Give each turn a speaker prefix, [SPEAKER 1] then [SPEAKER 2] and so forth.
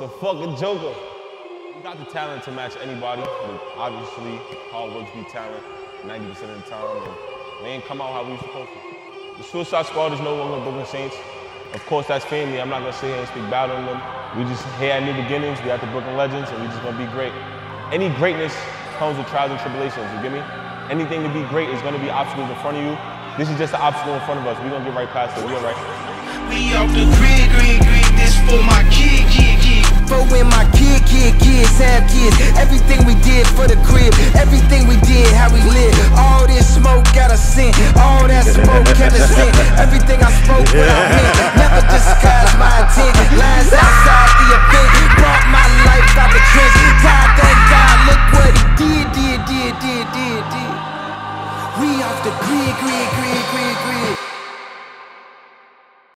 [SPEAKER 1] the fucking Joker. You got the talent to match anybody, but obviously hard work beat talent 90% of the time, and we ain't come out how we supposed to. The Suicide Squad is no longer Brooklyn Saints. Of course, that's family. I'm not gonna sit here and speak bad on them. We just here at New Beginnings. We at the Brooklyn Legends, and we just gonna be great. Any greatness comes with trials and tribulations. You get me? Anything to be great is gonna be obstacles in front of you. This is just an obstacle in front of us. We're gonna get right past it. We all right.
[SPEAKER 2] We off the grid, grid, grid. This for my kid, kid, kid.
[SPEAKER 3] For when my kid, kid, kids have kids. Everything we did for the crib. Everything we did, how we live. All this smoke got a scent. All that smoke kept a scent. Everything I spoke, what I meant. Never disguise my intent. Lines outside the event. Brought my life out the trench. God, thank God, look what he did, did, did, did, did, did. We off the grid, grid, grid, grid.